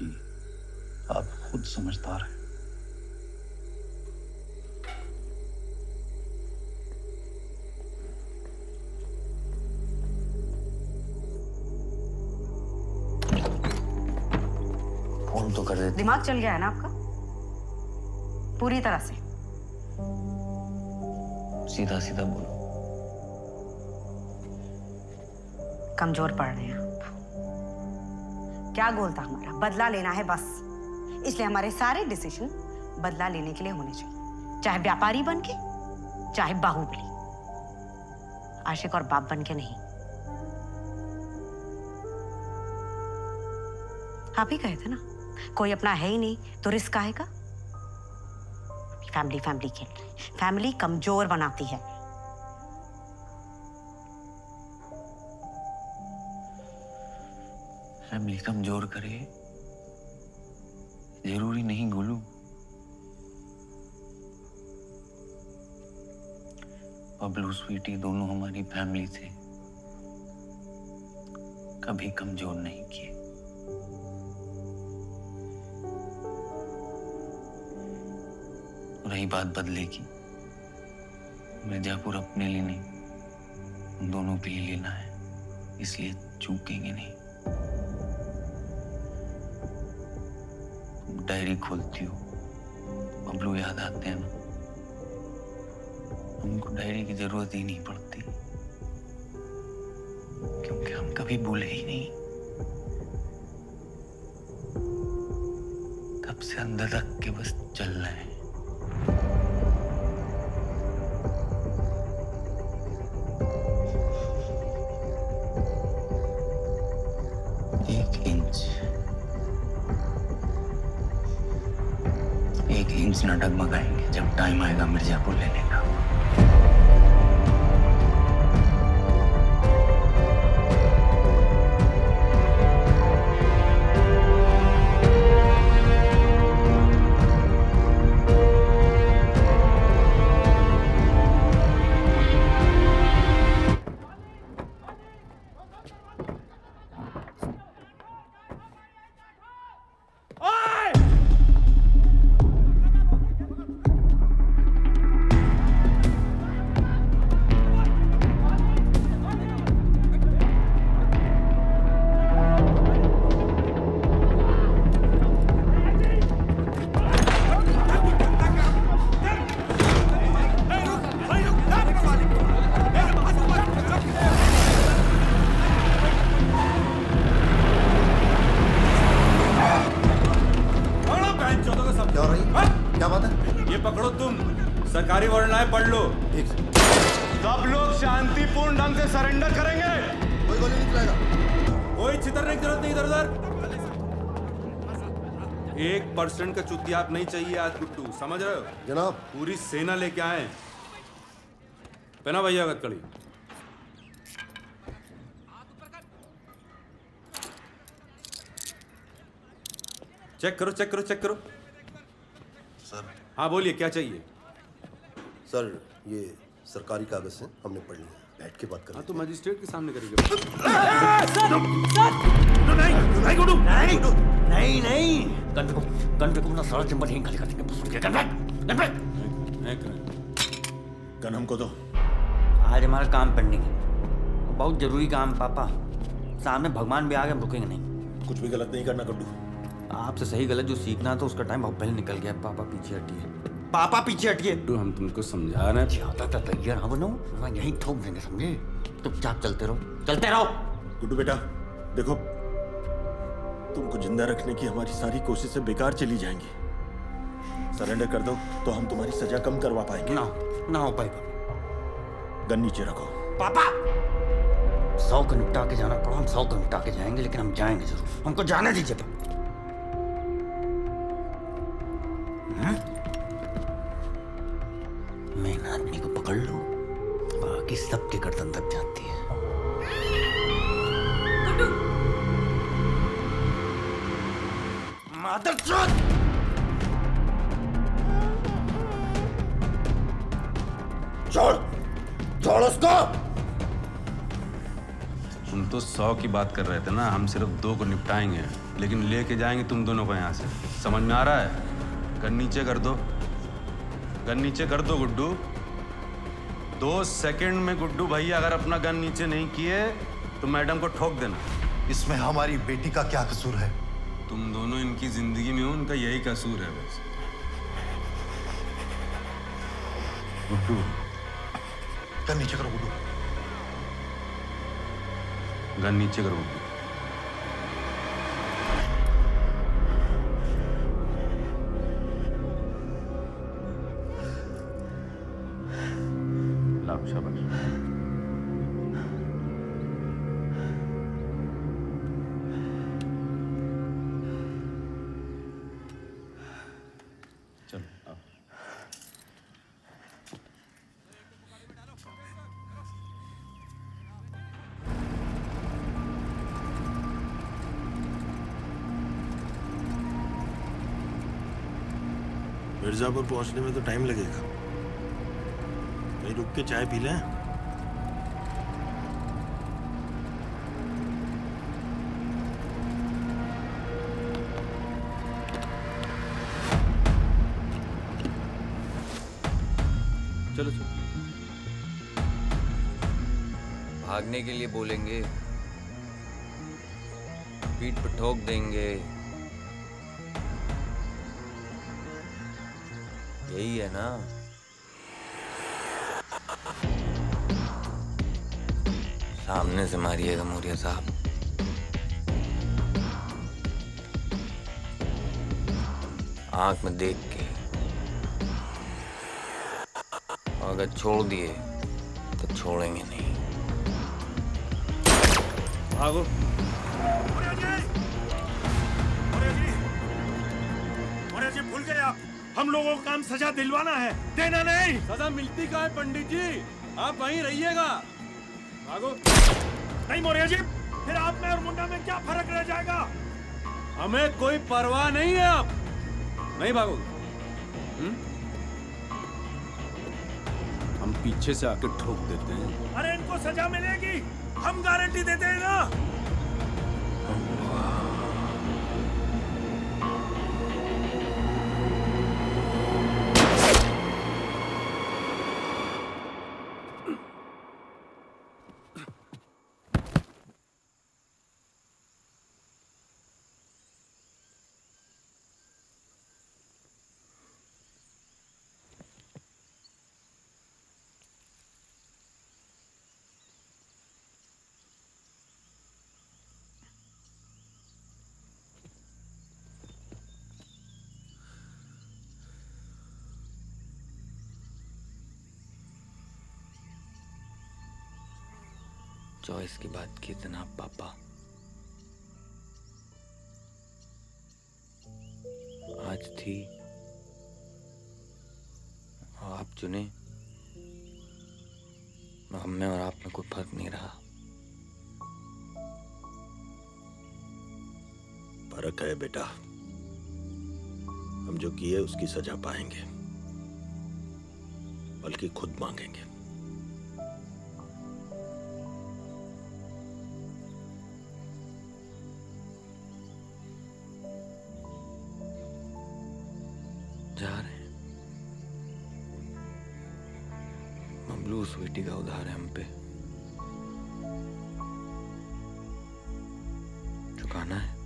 की आप खुद समझदार हैं। फ़ोन तो कर देते। दिमाग चल गया है ना आपका? पूरी तरह से। सीधा सीधा बोलो। कमज़ोर पड़ रहे हैं। क्या गोल था हमारा बदला लेना है बस। इसलिए हमारे सारे डिसीज़न बदला लेने के लिए होने चाहिए। चाहे व्यापारी बन के, चाहे बाहुबली। आशिक और बाप बन के नहीं। आप ही कहे थे ना, कोई अपना है ही नहीं तो रिस्क आएगा। फैमिली फैमिली खेल फैमिली कमज़ोर बनाती है। फैमिली कमज़ोर करे। ज़रूरी नहीं गोलू। बबलू, स्वीटी दोनों हमारी फैमिली थे कभी कमज़ोर नहीं किए। रही बात बदले की। मिर्जापुर अपने लिए नहीं, दोनों के लिए लेना है, इसलिए चूकेंगे नहीं। डायरी खोलती हूँ। बबलू याद आते हैं ना। हमको डायरी की ज़रूरत ही नहीं पड़ती। क्योंकि हम कभी भूले ही नहीं। तब से अंदर तक के बस चल रहे हैं। ना न डगमगाएँगे। जब टाइम आएगा मिर्जापुर लेने का। शांतिपूर्ण ढंग से सरेंडर करेंगे। कोई गोली नहीं चलाएगा। कोई छितरने की ज़रूरत नहीं इधर उधर। एक परसेंट का चुतिया आप नहीं चाहिए आज गुट्टू समझ रहे हो? जनाब। पूरी सेना लेके आए पहना भैया गतकड़ी चेक करो चेक करो चेक करो। सर। हाँ बोलिए क्या चाहिए? सर ये सरकारी कागज़ हैं हमने पढ़ लिया बैठ के बात कर हाँ तो मजिस्ट्रेट के सामने करेंगे नहीं नहीं गन फेंको गन फेंको ना सारा चंबल यहीं खाली कर देंगे उठ के गन फेंक गन हमको दो। आज हमारा काम पेंडिंग है। बहुत ज़रूरी काम पापा। सामने भगवान भी आ गए हम रुकेंगे नहीं। कुछ भी गलत नहीं करना कड्डू आपसे सही गलत जो सीखना था उसका टाइम बहुत पहले निकल गया। पापा पीछे हटिए पापा पीछे हटिए। तो हम तुमको समझा रहे हैं। ज़्यादा तो तैयार ना बनो मैं यहीं ठोक देंगे समझे। चुपचाप चलते रहो। चलते रहो। गुड्डू बेटा देखो तुमको ज़िंदा रखने की हमारी सारी कोशिशें बेकार चली जाएँगी। सरेंडर कर दो तो हम तुम्हारी सजा कम करवा पाएँगे। ना ना हो पाएगा। गन नीचे रखो। पापा! सौ को निपटा के जाना पड़ा हम सौ को निपटा के जाएँगे लेकिन हम जाएँगे ज़रूर। हमको जाने दीजिए। मेन आदमी को पकड़ लो बाकी सबके गर्दन दब जाती है। मादर छोड़! छोड़ उसको! तुम तो सौ की बात कर रहे थे ना हम सिर्फ़ दो को निपटाएँगे लेकिन लेके जाएँगे तुम दोनों को यहाँ से। समझ में आ रहा है? कर नीचे कर दो। गन नीचे कर दो गुड्डू। दो सेकंड में गुड्डू भाई अगर अपना गन नीचे नहीं किए तो मैडम को ठोक देना। इसमें हमारी बेटी का क्या कसूर है? तुम दोनों इनकी ज़िंदगी में हो उनका यही कसूर है बस गुड्डू कर नीचे करो गुड्डू। गन नीचे करो गुड्डू। मिर्जापुर पहुँचने में तो टाइम लगेगा। कहीं रुक के चाय पी लें? चलो चलो। भागने के लिए बोलेंगे पीठ पर ठोक देंगे। यही है ना। सामने से मारिएगा मौर्य साहब। आँख में देख के। और अगर छोड़ दिए तो छोड़ेंगे नहीं। भागो। जी भूल गए आप। हम लोगों को काम सजा दिलवाना है। देना नहीं। सजा मिलती का है पंडित जी? आप वहीं रहिएगा। भागो। नहीं मौर्य जी फिर आप में और मुंडा में क्या फ़र्क रह जाएगा? हमें कोई परवाह नहीं है आप। नहीं भागो। हम पीछे से आके ठोक देते हैं। अरे इनको सजा मिलेगी। हम गारंटी देते हैं ना। चॉइस की बात की जनाब पापा। आज थी। आप चुने। हम में और आप में कोई फ़र्क नहीं रहा। फ़र्क है बेटा। हम जो किए उसकी सजा पाएँगे। बल्कि खुद मांगेंगे। भार है हम पे। चुकाना है?